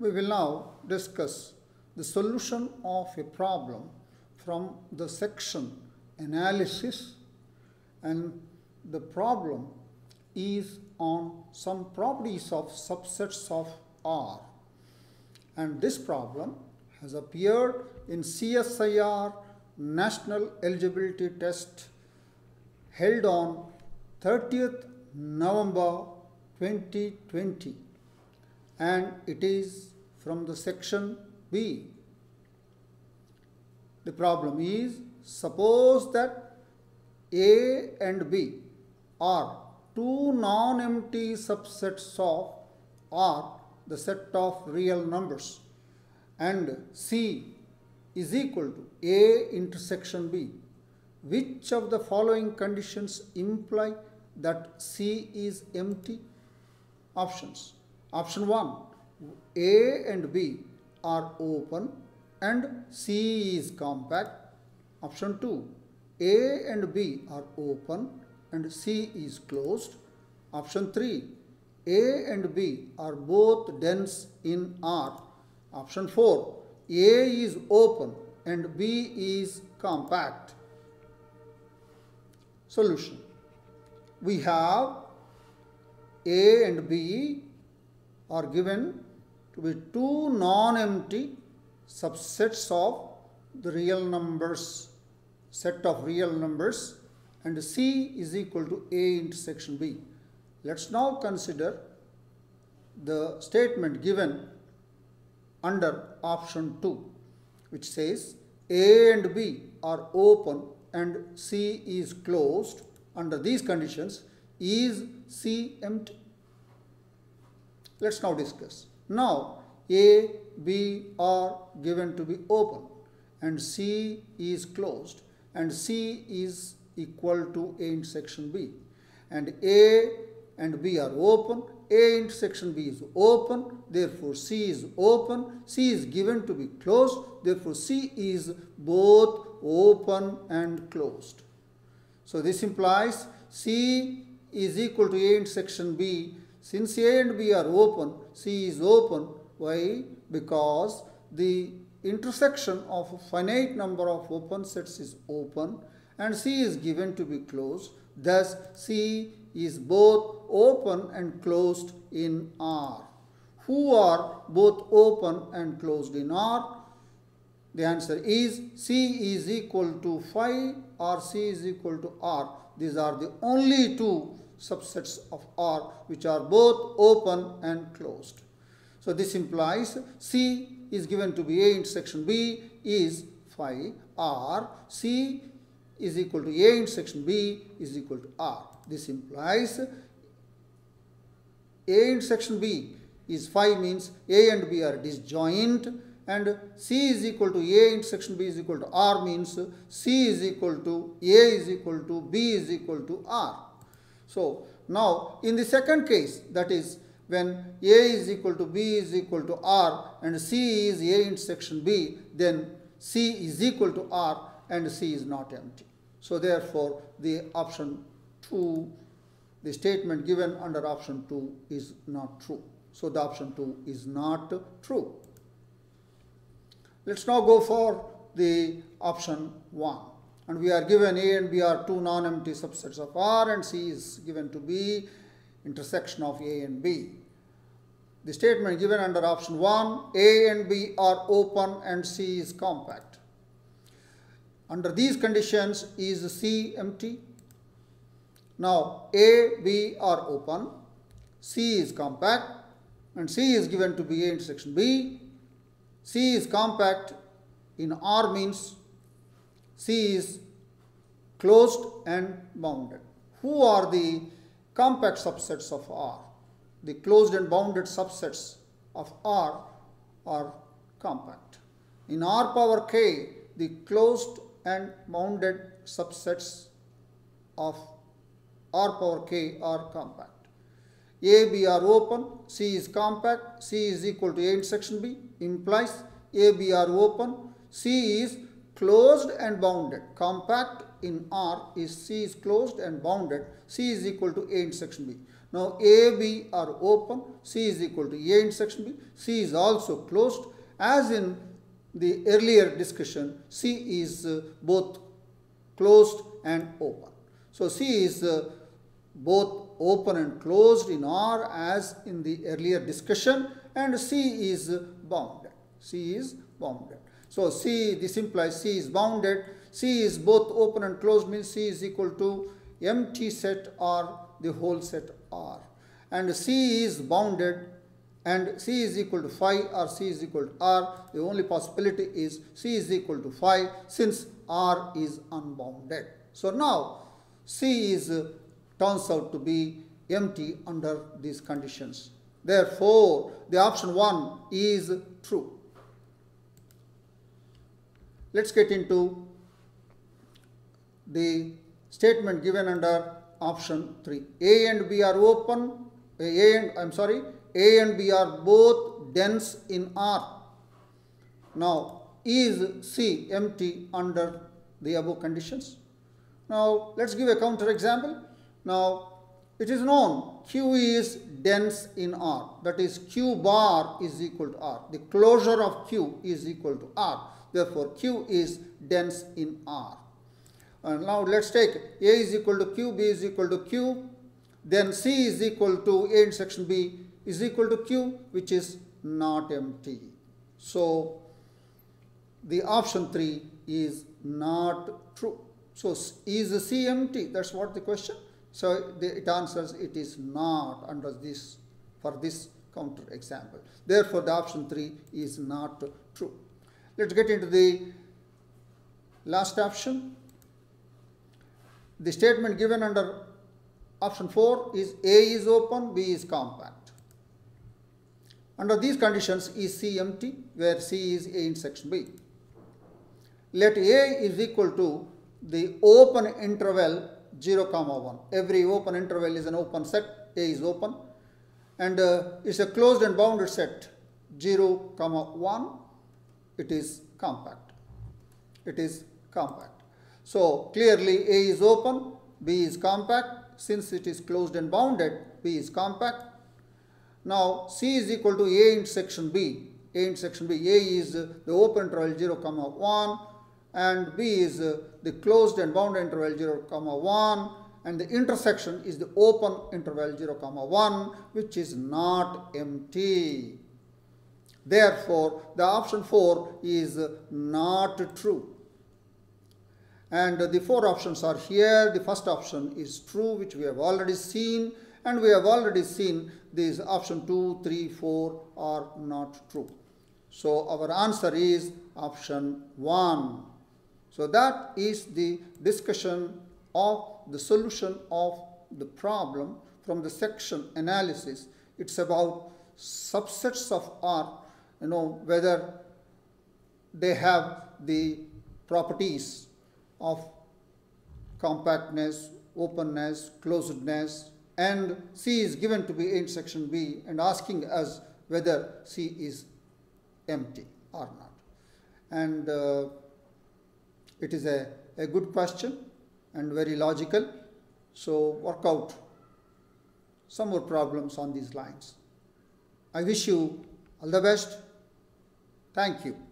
We will now discuss the solution of a problem from the section analysis and the problem is on some properties of subsets of R. And this problem has appeared in CSIR National Eligibility Test held on 30th November 2020 and it is from the section B. The problem is suppose that A and B are two non-empty subsets of R the set of real numbers and C is equal to A intersection B. Which of the following conditions imply that C is empty? Options. Option 1. A and B are open and C is compact. Option 2. A and B are open and C is closed. Option 3. A and B are both dense in R. Option 4. A is open and B is compact. Solution. We have A and B are given to be two non-empty subsets of the real numbers, set of real numbers and C is equal to A intersection B. Let's now consider the statement given under option 2 which says A and B are open and C is closed. Under these conditions, is C empty? Let's now discuss. Now, A, B are given to be open and C is closed and C is equal to A intersection B and A and B are open a intersection B is open, therefore C is open, C is given to be closed, therefore C is both open and closed. So this implies C is equal to A intersection B. Since A and B are open, C is open. Why? Because the intersection of a finite number of open sets is open and C is given to be closed. Thus, C is both open and closed in R. Who are both open and closed in R? The answer is C is equal to phi or C is equal to R. These are the only two subsets of R which are both open and closed. So this implies C is given to be A intersection B is phi R. C is equal to A intersection B is equal to R. This implies A intersection B is phi means A and B are disjoint and C is equal to A intersection B is equal to R means C is equal to A is equal to B is equal to R. So now in the second case that is when A is equal to B is equal to R and C is A intersection B then C is equal to R and C is not empty. So therefore the option 2, the statement given under option 2 is not true. So the option 2 is not true. Let's now go for the option 1. And we are given A and B are two non-empty subsets of R and C is given to be intersection of A and B. The statement given under option 1, A and B are open and C is compact. Under these conditions, is C empty? Now, A, B are open, C is compact, and C is given to be A intersection B. C is compact in R means C is closed and bounded. Who are the compact subsets of R? The closed and bounded subsets of R are compact. In R power k, the closed and bounded subsets of R power k are compact. A, B are open, C is compact, C is equal to A intersection B implies A, B are open, C is closed and bounded. Compact in R is C is closed and bounded, C is equal to A intersection B. Now A, B are open, C is equal to A intersection B, C is also closed. As in the earlier discussion, C is uh, both closed and open. So C is uh, both open and closed in R as in the earlier discussion and C is bounded. C is bounded. So C, this implies C is bounded. C is both open and closed means C is equal to empty set R, the whole set R. And C is bounded and C is equal to phi or C is equal to R. The only possibility is C is equal to phi since R is unbounded. So now C is uh, turns out to be empty under these conditions. Therefore, the option 1 is true. Let's get into the statement given under option 3. A and B are open, A and, I'm sorry, A and B are both dense in R. Now, is C empty under the above conditions? Now, let's give a counter example. Now, it is known Q is dense in R. That is, Q bar is equal to R. The closure of Q is equal to R. Therefore, Q is dense in R. And now let's take A is equal to Q, B is equal to Q, then C is equal to A intersection B is equal to Q, which is not empty. So the option 3 is not true. So is C empty? That's what the question. So the, it answers it is not under this for this counter example. Therefore, the option 3 is not true. Let's get into the last option. The statement given under option 4 is A is open, B is compact. Under these conditions, is C empty, where C is A intersection B. Let A is equal to the open interval 0 comma 1. Every open interval is an open set, A is open, and uh, it's a closed and bounded set 0 comma 1, it is compact. It is compact. So clearly A is open, B is compact. Since it is closed and bounded, B is compact. Now C is equal to A intersection B. A intersection B. A is the open interval 0 comma 1 and B is the closed and bounded interval 0 comma 1 and the intersection is the open interval 0 comma 1 which is not empty. Therefore, the option 4 is not true and the four options are here. The first option is true which we have already seen and we have already seen these option 2, 3, 4 are not true. So our answer is option 1. So that is the discussion of the solution of the problem from the section analysis. It's about subsets of R, you know, whether they have the properties of compactness, openness, closedness, and C is given to be intersection B and asking us whether C is empty or not. And uh, it is a, a good question and very logical. So work out some more problems on these lines. I wish you all the best. Thank you.